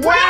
Wow!